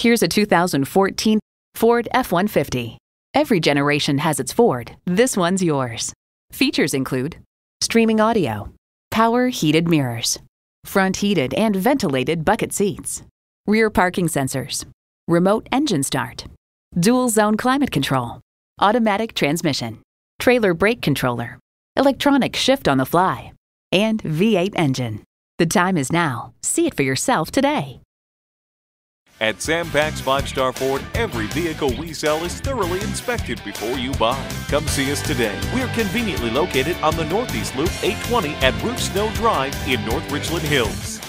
Here's a 2014 Ford F-150. Every generation has its Ford. This one's yours. Features include streaming audio, power heated mirrors, front heated and ventilated bucket seats, rear parking sensors, remote engine start, dual zone climate control, automatic transmission, trailer brake controller, electronic shift on the fly, and V8 engine. The time is now. See it for yourself today. At Sam Pack's Five Star Ford, every vehicle we sell is thoroughly inspected before you buy. Come see us today. We are conveniently located on the Northeast Loop 820 at Rufe Snow Drive in North Richland Hills.